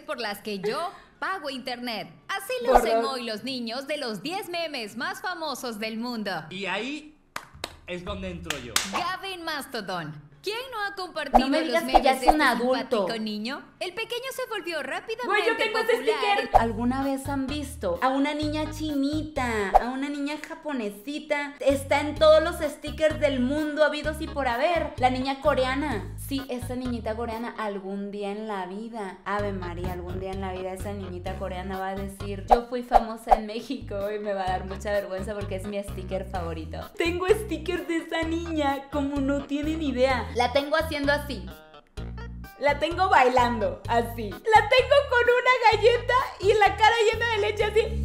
razones por las que yo pago internet. Así lo hacen hoy los niños de los 10 memes más famosos del mundo. Y ahí es donde entro yo. Gavin Mastodon. ¿Quién no ha compartido me los digas que memes ya es de un este adulto. simpático niño? El pequeño se volvió rápidamente Güey, yo tengo ese popular. sticker. ¿Alguna vez han visto a una niña chinita, a una niña japonesita? Está en todos los stickers del mundo habidos y por haber. La niña coreana. Sí, esa niñita coreana algún día en la vida, Ave María, algún día en la vida esa niñita coreana va a decir, yo fui famosa en México y me va a dar mucha vergüenza porque es mi sticker favorito. Tengo stickers de esa niña, como no tienen idea. La tengo haciendo así. La tengo bailando, así. La tengo con una galleta y la cara llena de leche así.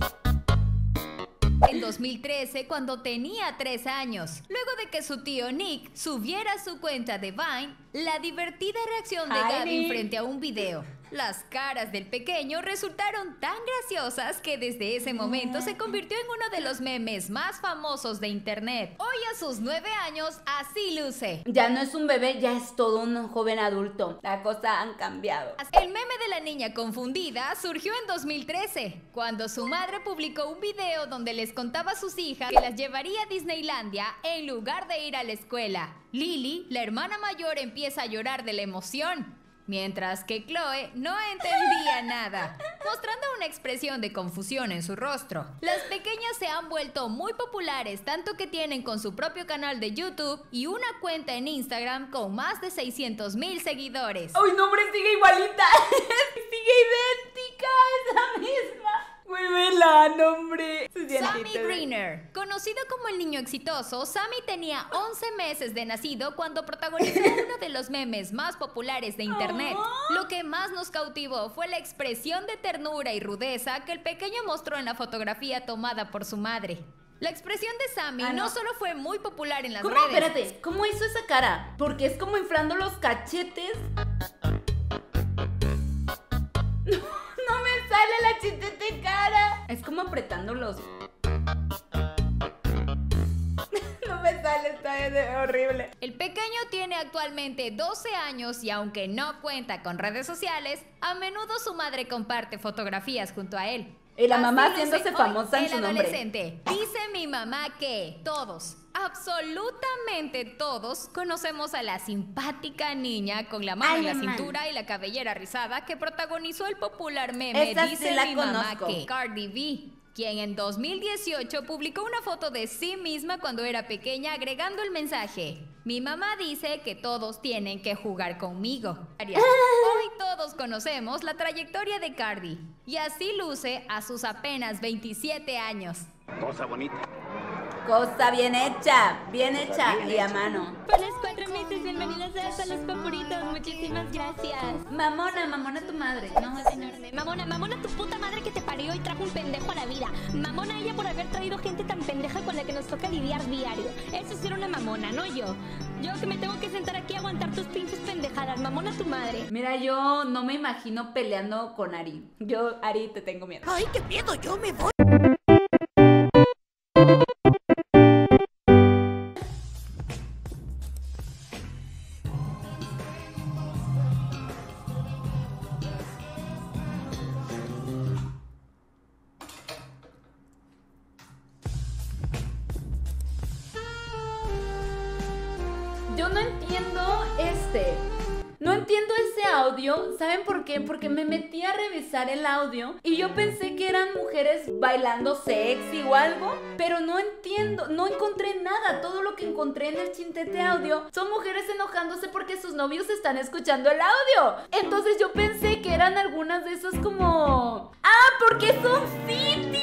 En 2013, cuando tenía 3 años, luego de que su tío Nick subiera su cuenta de Vine la divertida reacción de Gavin frente a un video. Las caras del pequeño resultaron tan graciosas que desde ese momento se convirtió en uno de los memes más famosos de internet. Hoy a sus 9 años así luce. Ya no es un bebé, ya es todo un joven adulto. La cosa han cambiado. El meme de la niña confundida surgió en 2013, cuando su madre publicó un video donde les contaba a sus hijas que las llevaría a Disneylandia en lugar de ir a la escuela. Lily, la hermana mayor, empieza a llorar de la emoción, mientras que Chloe no entendía nada, mostrando una expresión de confusión en su rostro. Las pequeñas se han vuelto muy populares, tanto que tienen con su propio canal de YouTube y una cuenta en Instagram con más de 600 mil seguidores. ¡Uy, nombre sigue igualita! sigue idéntica, es la misma. Muy vela, nombre. Sammy. Greener, conocido como el niño exitoso, Sammy tenía 11 meses de nacido cuando protagonizó uno de los memes más populares de internet. Lo que más nos cautivó fue la expresión de ternura y rudeza que el pequeño mostró en la fotografía tomada por su madre. La expresión de Sammy Ah, no. no. solo fue muy popular en las ¿Cómo? redes. Espérate, ¿cómo hizo esa cara? Porque es como inflando los cachetes. Cara. Es como apretando los. No me sale, está horrible. El pequeño tiene actualmente 12 años y aunque no cuenta con redes sociales, a menudo su madre comparte fotografías junto a él. Y la mamá Así haciéndose famosa en su nombre. adolescente. Dice mi mamá que todos, absolutamente todos, conocemos a la simpática niña con la mano Ay, en la mamá. cintura y la cabellera rizada que protagonizó el popular meme Esa sí Dice la mi mamá conozco. que Cardi B, quien en 2018 publicó una foto de sí misma cuando era pequeña agregando el mensaje. Mi mamá dice que todos tienen que jugar conmigo. Hoy todos conocemos la trayectoria de Cardi y así luce a sus apenas 27 años. Cosa bonita. Cosa bien hecha, bien hecha bien y a mano. Por meses, bienvenidas a los papuritos. Muchísimas gracias. Mamona, mamona tu madre. No, Es enorme. Mamona, mamona tu puta madre que te parió y trajo un pendejo a la vida. Mamona ella por haber traído gente tan pendeja con la que nos toca lidiar diario. Eso sí era una mamona, no yo. Yo que me tengo que sentar aquí a aguantar tus pinches pendejadas. Mamona tu madre. Mira, yo no me imagino peleando con Ari. Yo, Ari, te tengo miedo. ¡Ay, qué miedo! ¡Yo me voy! No entiendo este. No entiendo ese audio. ¿Saben por qué? Porque me metí a revisar el audio y yo pensé que eran mujeres bailando sexy o algo, pero no entiendo, no encontré nada. Todo lo que encontré en el chintete audio son mujeres enojándose porque sus novios están escuchando el audio. Entonces yo pensé que eran algunas de esas como... ¡Ah! Porque es un sitio.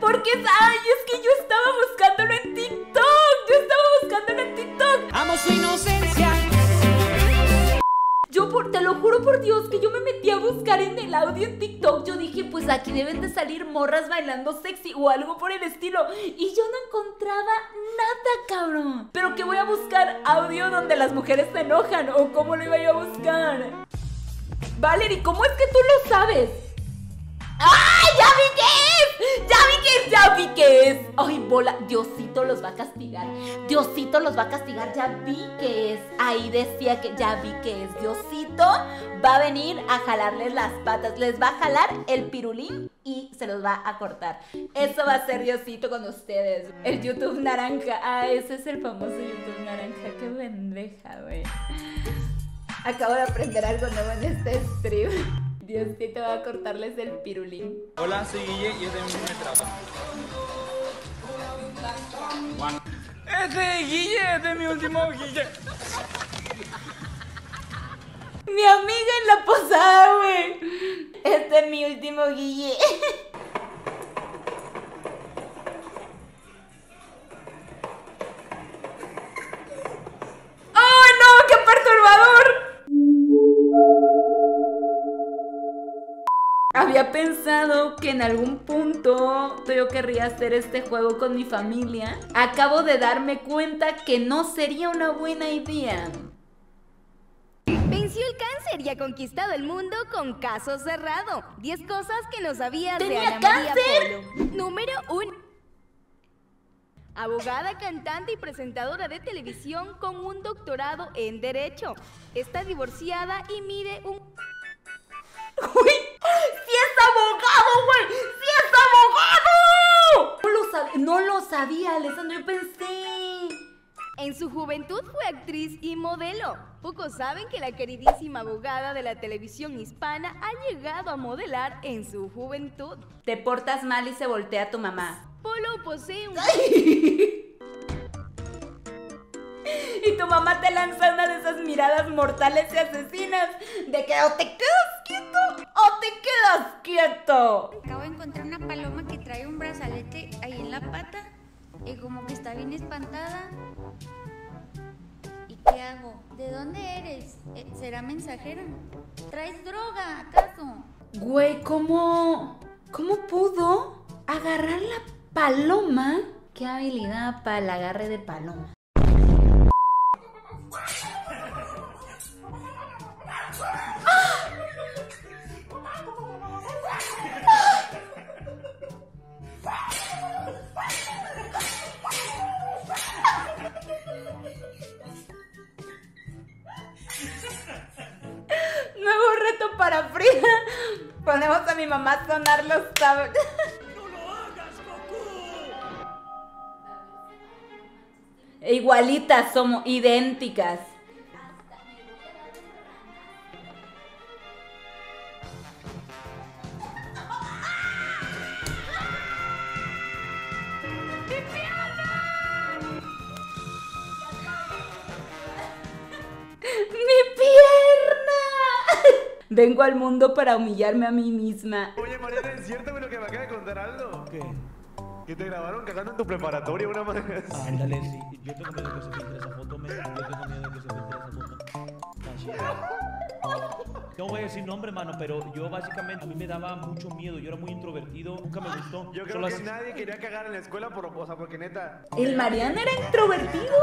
Porque. ¡Ay! Es que yo estaba buscándolo en TikTok. TikTok. ¡Amo su inocencia! Yo por, te lo juro por Dios que yo me metí a buscar en el audio en TikTok. Yo dije, pues aquí deben de salir morras bailando sexy o algo por el estilo. Y yo no encontraba nada, cabrón. Pero que voy a buscar audio donde las mujeres se enojan. ¿O cómo lo iba yo a buscar? Valerie, ¿cómo es que tú lo sabes? ¡Ay! ¡Ya vi qué es! ¡Ya vi qué es! Diosito los va a castigar. Diosito los va a castigar. Ya vi qué es. Ahí decía que ya vi qué es. Diosito va a venir a jalarles las patas. Les va a jalar el pirulín y se los va a cortar. Eso va a ser Diosito con ustedes. El YouTube naranja. Ah, ese es el famoso YouTube naranja. Qué pendeja, güey. Acabo de aprender algo nuevo en este stream. Diosito va a cortarles el pirulín. Hola, soy Guille y es de mi trabajo. Ese Guille es de mi último Guille. Mi amiga en la posada, güey. Este es mi último Guille. Que en algún punto yo querría hacer este juego con mi familia. Acabo de darme cuenta que no sería una buena idea. Venció el cáncer y ha conquistado el mundo con caso cerrado. 10 cosas que no sabías de ¿Tenía Ana María cáncer? Polo. Número 1. Abogada, cantante y presentadora de televisión con un doctorado en Derecho. Está divorciada y mide un... ¡Uy! ¡Sí es abogado, güey! ¡Sí es abogado! No lo sabía, no lo sabía, Alessandro, yo pensé. En su juventud fue actriz y modelo. Pocos saben que la queridísima abogada de la televisión hispana ha llegado a modelar en su juventud. Te portas mal y se voltea tu mamá. Polo posee un... Y tu mamá te lanza una de esas miradas mortales y asesinas de que o te quedas quieto. Acabo de encontrar una paloma que trae un brazalete ahí en la pata y como que está bien espantada. ¿Y qué hago? ¿De dónde eres? Eh, ¿Será mensajera? ¿Traes droga, acaso? Güey, ¿cómo, ¿cómo pudo agarrar la paloma? Qué habilidad para el agarre de paloma. Mi mamá sonar los tab- Igualitas somos, idénticas. Vengo al mundo para humillarme a mí misma. Oye, Mariana, ¿es cierto lo que me acaba de contar Aldo? ¿Qué? Que te grabaron cagando en tu preparatoria una madre así. Ándale, sí. Yo tengo miedo que se filtre esa foto, men. Yo tengo miedo que se filtre esa foto. Así es. No voy a decir nombre, mano, pero yo básicamente a mí me daba mucho miedo. Yo era muy introvertido, nunca me gustó. Yo creo Solo que así- nadie quería cagar en la escuela por, o sea, porque neta, ¿El Mariano era introvertido?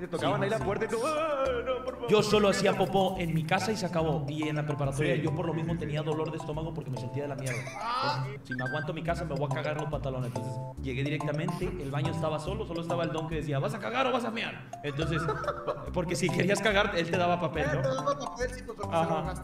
te tocaban ahí la puerta y tú, "Ah, no, por favor". Yo solo hacía popó en mi casa y se acabó. Y en la preparatoria yo por lo mismo tenía dolor de estómago porque me sentía de la mierda. Entonces, si me aguanto mi casa me voy a cagar los pantalones. Entonces llegué directamente, el baño estaba solo, solo estaba el don que decía, ¿vas a cagar o vas a mear? Entonces, po- porque si querías cagar, él te daba papel, ¿no? Ajá.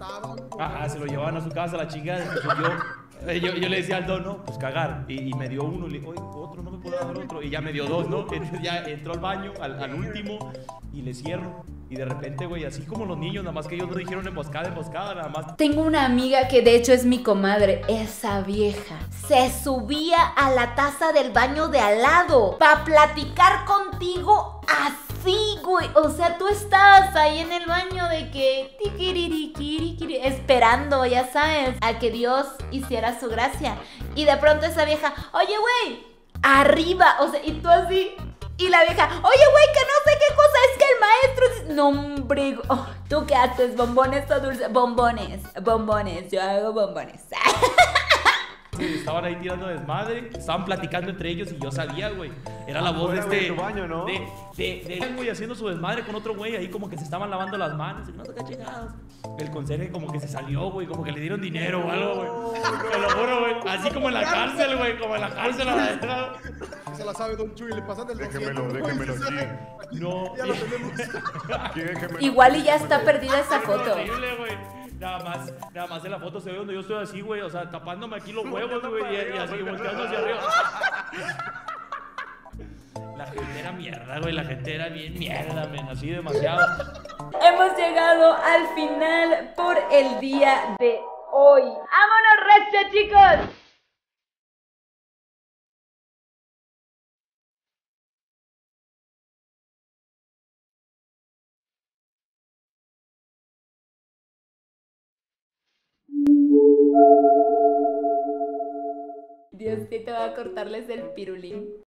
Ajá, se lo llevaban a su casa la chingada. Entonces yo, eh, yo, yo le decía al don, no, pues cagar. Y, y me dio uno, le dije, otro, no me puedo dar otro. Y ya me dio dos, ¿no? Entonces ya entró al baño, al, al último, y le cierro. Y de repente, güey, así como los niños, nada más que ellos no dijeron emboscada, emboscada, nada más. Tengo una amiga que de hecho es mi comadre, esa vieja. Se subía a la taza del baño de al lado para platicar contigo así, güey. O sea, tú estabas ahí en el baño de que esperando, ya sabes, a que Dios hiciera su gracia. Y de pronto esa vieja, oye, güey, arriba, o sea, y tú así. Y la vieja, oye, güey, que no sé qué cosa es que el maestro dice. No, hombre, oh, ¿tú qué haces? ¿Bombones o dulces? Bombones, bombones, yo hago bombones. Estaban ahí tirando desmadre, estaban platicando entre ellos y yo sabía, güey. Era la voz de güey, este. en tu baño, ¿no? De, de, de un güey haciendo su desmadre con otro güey ahí como que se estaban lavando las manos. Y no qué chingados. El conserje como que se salió, güey, como que le dieron dinero o algo, güey. Te lo juro, güey. Así como en la cárcel, güey, como en la cárcel a la. Se la sabe Don Chuy, le pasan del Déjemelo, 200. déjemelo. No. Ya lo tenemos. Igual y ya está perdida esa Es foto. horrible, güey. Nada más, nada más en la foto se ve donde yo estoy así, güey. O sea, tapándome aquí los huevos, güey. Y, y así volteando hacia arriba. La gente era mierda, güey. La gente era bien mierda, men. Así demasiado. Hemos llegado al final por el día de hoy. ¡Vámonos, recio, chicos! Diosito va a cortarles el pirulín.